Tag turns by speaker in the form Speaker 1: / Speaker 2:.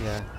Speaker 1: Yeah.